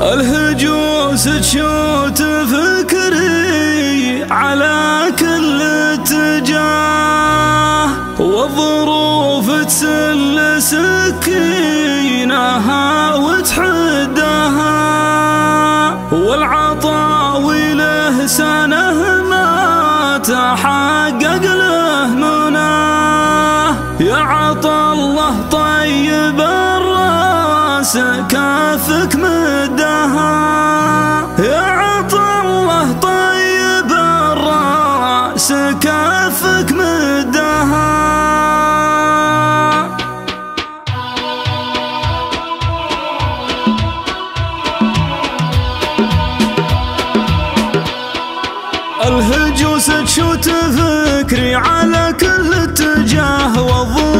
الهجوس تشوت فكري على كل اتجاه والظروف تسل سكينها وتحدها والعطاوي له سنه ما تحقق له مناه يا عطا الراس كافك مدها. يا عطا الله طيب الراس كافك مدها. الهجوس تشوت فكري على كل اتجاه والظروف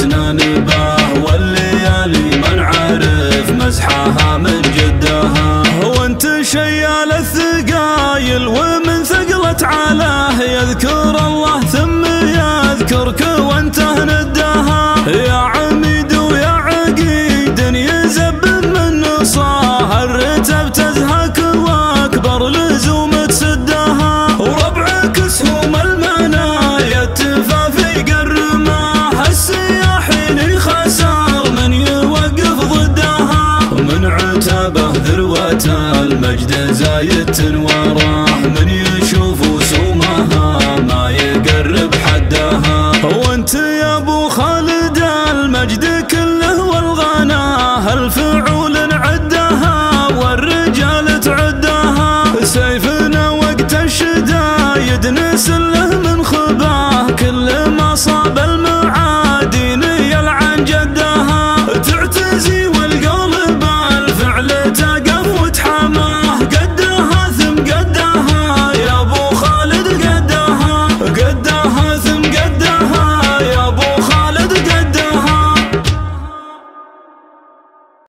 ينوم اسنان باه والليالي من عرف مزحها من جدها وانت شيال الثقايل ومن ثقلت علاه يذكر الله ثم يذكرك وانت ندها يا مجد زايد وراح من يشوف سومها ما يقرب حدها. وانت يا أبو خالد المجد كله والغناه الفعول عدها؟